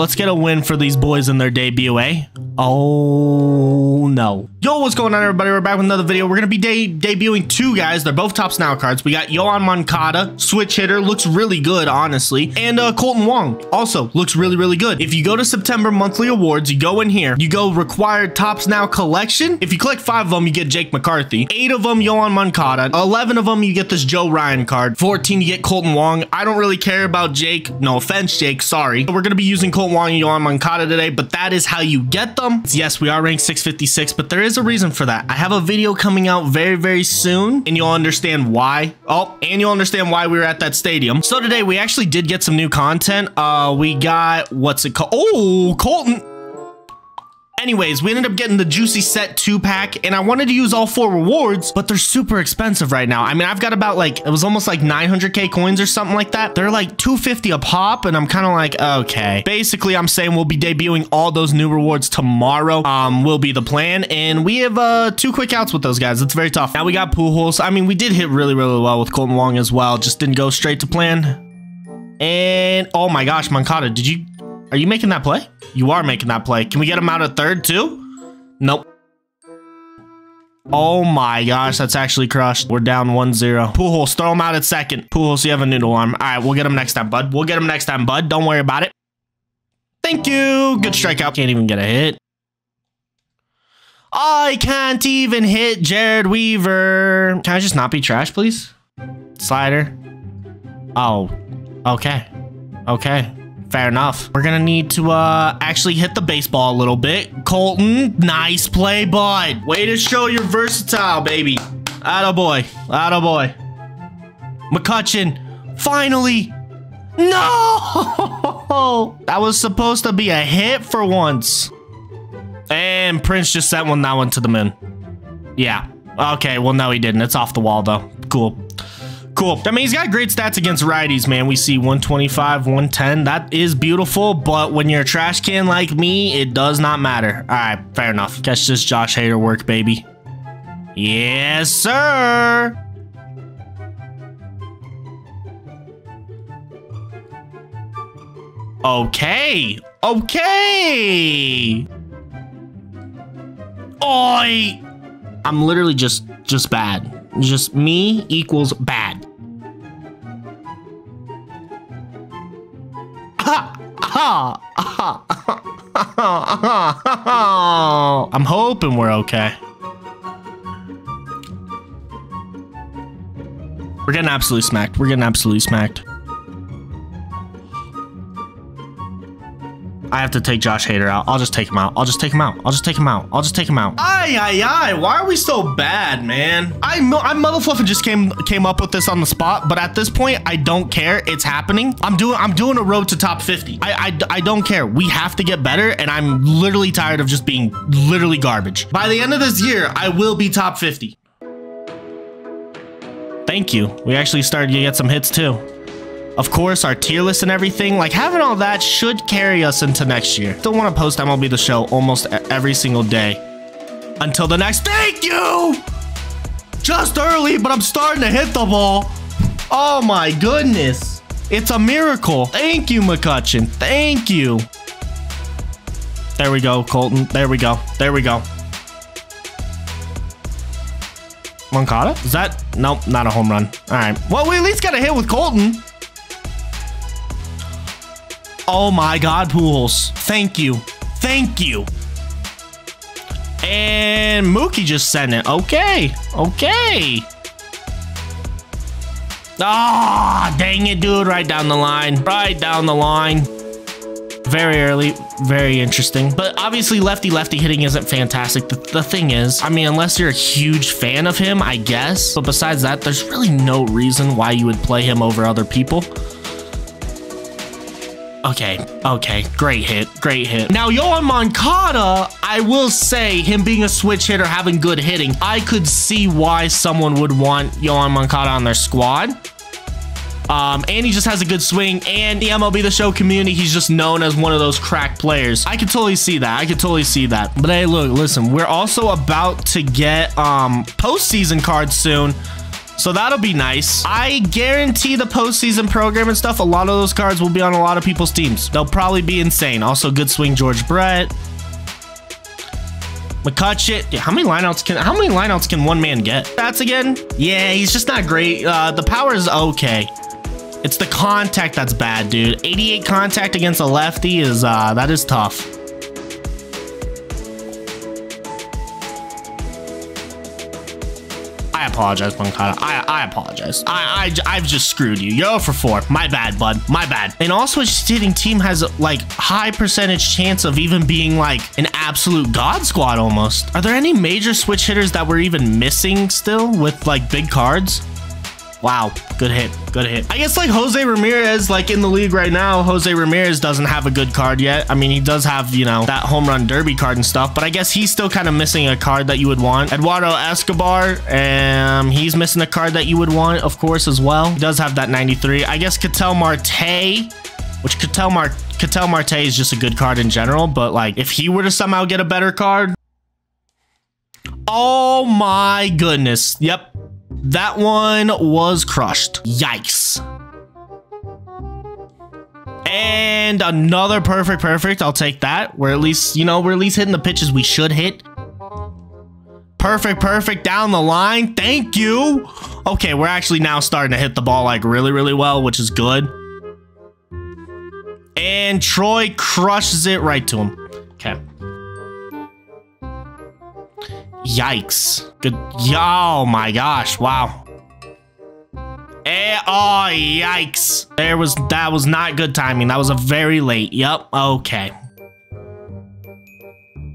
let's get a win for these boys in their debut, eh? Oh, no. Yo, what's going on, everybody? We're back with another video. We're going to be de debuting two guys. They're both Topps Now cards. We got Yoan Moncada, switch hitter, looks really good, honestly. And uh, Kolten Wong also looks really, really good. If you go to September monthly awards, you go in here, you go required Topps Now collection. If you click five of them, you get Jake McCarthy. Eight of them, Yoan Moncada. 11 of them, you get this Joe Ryan card. 14, you get Kolten Wong. I don't really care about Jake. No offense, Jake. Sorry. We're going to be using Kolten Wong and Yoan Moncada today, but that is how you get them. Yes, we are ranked 656, but there is a reason for that. I have a video coming out very, very soon, and you'll understand why. Oh, and you'll understand why we were at that stadium. So today, we actually did get some new content. Uh, we got, what's it called? Oh, Kolten. Anyways, we ended up getting the Juicy Set 2-pack, and I wanted to use all four rewards, but they're super expensive right now. I mean, I've got about like, it was almost like 900k coins or something like that. They're like 250 a pop, and I'm kind of like, okay. Basically, I'm saying we'll be debuting all those new rewards tomorrow, um, will be the plan, and we have uh, two quick outs with those guys. It's very tough. Now we got Pujols. I mean, we did hit really, really well with Kolten Wong as well. Just didn't go straight to plan. And, oh my gosh, Moncada, did you, are you making that play? You are making that play. Can we get him out of third too? Nope. Oh my gosh, that's actually crushed. We're down 1-0. Pujols, throw him out at second. Pujols, you have a noodle arm. All right, we'll get him next time, bud. We'll get him next time, bud. Don't worry about it. Thank you. Good strikeout. Can't even get a hit. I can't even hit Jered Weaver. Can I just not be trash, please? Slider. Oh, okay. Okay. Fair enough. We're gonna need to uh actually hit the baseball a little bit. Kolten, nice play, bud. Way to show you're versatile, baby. Atta boy. Atta boy. McCutcheon, finally. No! That was supposed to be a hit for once. And Prince just sent one that one to the moon. Yeah. Okay, well, no, he didn't. It's off the wall, though. Cool. Cool. I mean, he's got great stats against righties, man. We see 125, 110. That is beautiful, but when you're a trash can like me, it does not matter. All right, fair enough. Catch this Josh Hader work, baby. Yes, sir. Okay. Okay. Oi. I'm literally just just bad. Just me equals bad. I'm hoping we're okay. We're getting absolutely smacked. We're getting absolutely smacked. I have to take Josh Hader out. I'll just take him out. I'll just take him out. I'll just take him out. I'll just take him out. Ay, ay, ay. Why are we so bad, man? I, I motherfluffing just came came up with this on the spot, but at this point, I don't care. It's happening. I'm doing I'm doing a road to top 50. I, I, I don't care. We have to get better, and I'm literally tired of just being literally garbage. By the end of this year, I will be top 50. Thank you. We actually started to get some hits too. Of course, our tier list and everything, like having all that should carry us into next year. Still want to post MLB The Show almost every single day. Until the next, thank you! Just early, but I'm starting to hit the ball. Oh my goodness. It's a miracle. Thank you, McCutcheon. Thank you. There we go, Kolten. There we go. There we go. Moncada? Is that? Nope, not a home run. All right. Well, we at least got a hit with Kolten. Oh my God, Pujols. Thank you. Thank you. And Mookie just sent it. Okay. Okay. Ah, oh, dang it, dude. Right down the line. Right down the line. Very early. Very interesting. But obviously, lefty-lefty hitting isn't fantastic. The, the thing is, I mean, unless you're a huge fan of him, I guess. But besides that, there's really no reason why you would play him over other people. Okay, okay, great hit, great hit. Now, Yoan Moncada, I will say, him being a switch hitter, having good hitting, I could see why someone would want Yoan Moncada on their squad. Um, and he just has a good swing. And the MLB The Show community, he's just known as one of those crack players. I could totally see that. I could totally see that. But hey, look, listen, we're also about to get um, postseason cards soon. So that'll be nice. I guarantee the postseason program and stuff, a lot of those cards will be on a lot of people's teams. They'll probably be insane. Also, good swing George Brett. McCutcheon. How many lineouts can how many lineouts can one man get? That's again. Yeah, he's just not great. Uh, the power is okay. It's the contact that's bad, dude. 88 contact against a lefty is uh that is tough. I apologize, Moncada. I, I apologize. I, I, I've just screwed you. You're for 4. My bad, bud. My bad. And also, a hitting team has like high percentage chance of even being like an absolute god squad almost. Are there any major switch hitters that we're even missing still with like big cards? Wow, good hit, good hit. I guess like Jose Ramirez, like in the league right now, Jose Ramirez doesn't have a good card yet. I mean, he does have, you know, that home run derby card and stuff, but I guess he's still kind of missing a card that you would want. Eduardo Escobar, um, he's missing a card that you would want, of course, as well. He does have that 93. I guess Ketel Marte, which Ketel, Mar Ketel Marte is just a good card in general, but like if he were to somehow get a better card, Oh my goodness. Yep, that one was crushed. Yikes. And another perfect, perfect. I'll take that. We're at least, you know, we're at least hitting the pitches we should hit. Perfect, perfect down the line. Thank you. Okay, we're actually now starting to hit the ball like really, really well, which is good. And Troy crushes it right to him. Okay. Yikes. Good. Oh my gosh. Wow. Eh, oh, yikes. There was, that was not good timing. That was a very late. Yep. Okay.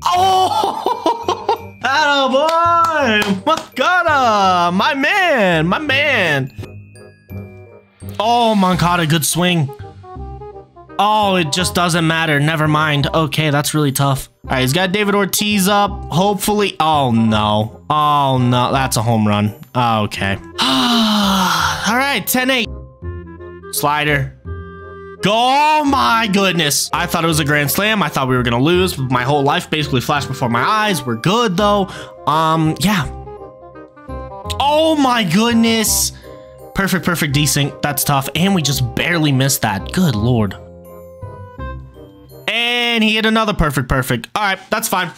Oh, boy. Moncada, my man, my man. Oh, Moncada, good swing. Oh, it just doesn't matter. Never mind. Okay, that's really tough. All right, he's got David Ortiz up. Hopefully. Oh, no. Oh, no. That's a home run. Okay. All right, 10-8. Slider. Oh, my goodness. I thought it was a grand slam. I thought we were going to lose. My whole life basically flashed before my eyes. We're good, though. Um, yeah. Oh, my goodness. Perfect, perfect, decent. That's tough. And we just barely missed that. Good lord. And he hit another perfect perfect. All right, that's fine.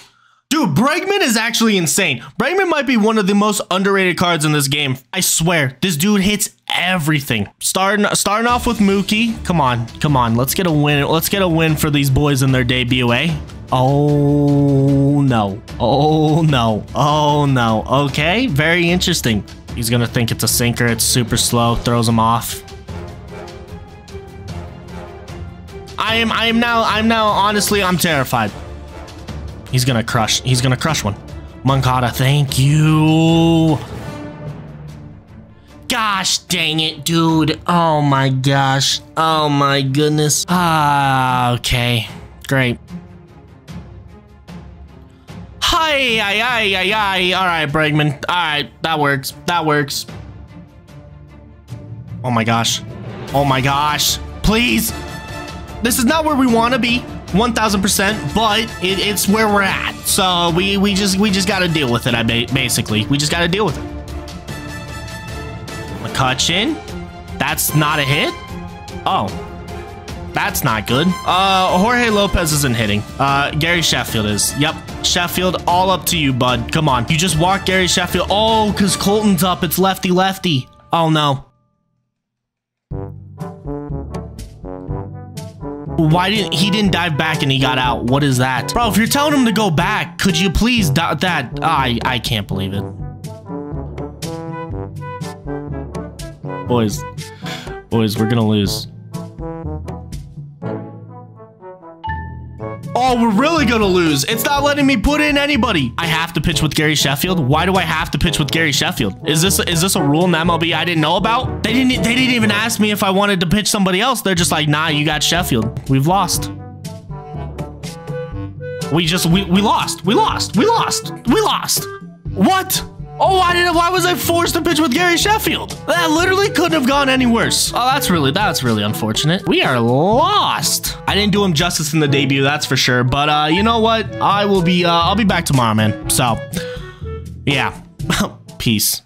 Dude, Bregman is actually insane. Bregman might be one of the most underrated cards in this game. I swear, this dude hits everything. Starting starting off with Mookie. Come on, come on. Let's get a win. Let's get a win for these boys in their debut, eh? Oh, no. Oh, no. Oh, no. Okay, very interesting. He's going to think it's a sinker. It's super slow. Throws him off. Am I am now I'm now honestly I'm terrified. He's gonna crush. He's gonna crush one. Moncada, thank you. Gosh dang it, dude. Oh my gosh. Oh my goodness. Ah, okay. Great. Hi, hi. All right, Bregman. All right, that works. That works. Oh my gosh. Oh my gosh. Please. This is not where we want to be, 1000%, but it, it's where we're at. So we we just we just got to deal with it. I basically we just got to deal with it. McCutcheon, that's not a hit. Oh, that's not good. Uh, Jorge Lopez isn't hitting. Uh, Gary Sheffield is. Yep, Sheffield, all up to you, bud. Come on, you just walk Gary Sheffield. Oh, cause Kolten's up. It's lefty lefty. Oh no. Why didn't he didn't dive back and he got out? What is that? Bro, if you're telling him to go back, could you please that I I can't believe it. Boys. Boys, we're gonna lose. Oh, we're really gonna lose. It's not letting me put in anybody. I have to pitch with Gary Sheffield. Why do I have to pitch with Gary Sheffield? Is this is this a rule in MLB I didn't know about? They didn't they didn't even ask me if I wanted to pitch somebody else. They're just like, nah, you got Sheffield. We've lost. We just we we lost. We lost. We lost. We lost. What? Oh, why did why was I forced to pitch with Gary Sheffield? That literally couldn't have gone any worse. Oh, that's really that's really unfortunate. We are lost. I didn't do him justice in the debut, that's for sure. But uh, you know what? I will be uh, I'll be back tomorrow, man. So, yeah. Peace.